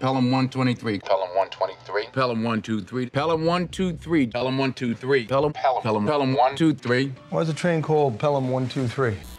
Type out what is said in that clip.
Pelham 123. Pelham 123. Pelham 123. Pelham 123. Pelham 123. Pelham. Pelham. Pelham. 123. Why is the train called Pelham 123?